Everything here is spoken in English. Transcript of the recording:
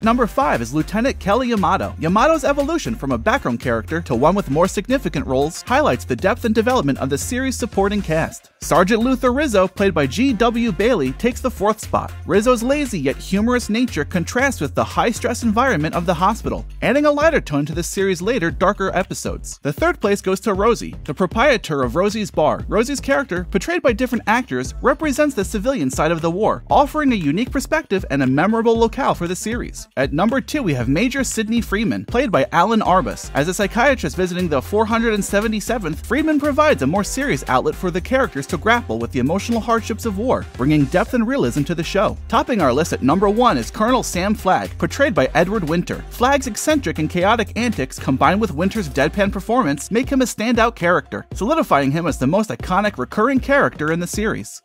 Number 5 is Lieutenant Kelly Yamato. Yamato's evolution from a background character to one with more significant roles highlights the depth and development of the series' supporting cast. Sergeant Luther Rizzo, played by G.W. Bailey, takes the fourth spot. Rizzo's lazy yet humorous nature contrasts with the high stress environment of the hospital, adding a lighter tone to the series' later, darker episodes. The third place goes to Rosie, the proprietor of Rosie's Bar. Rosie's character, portrayed by different actors, represents the civilian side of the war, offering a unique perspective and a memorable locale for the series. At number 2, we have Major Sidney Freedman, played by Alan Arbus. As a psychiatrist visiting the 477th, Freedman provides a more serious outlet for the characters to grapple with the emotional hardships of war, bringing depth and realism to the show. Topping our list at number 1 is Colonel Sam Flagg, portrayed by Edward Winter. Flagg's eccentric and chaotic antics combined with Winter's deadpan performance make him a standout character, solidifying him as the most iconic recurring character in the series.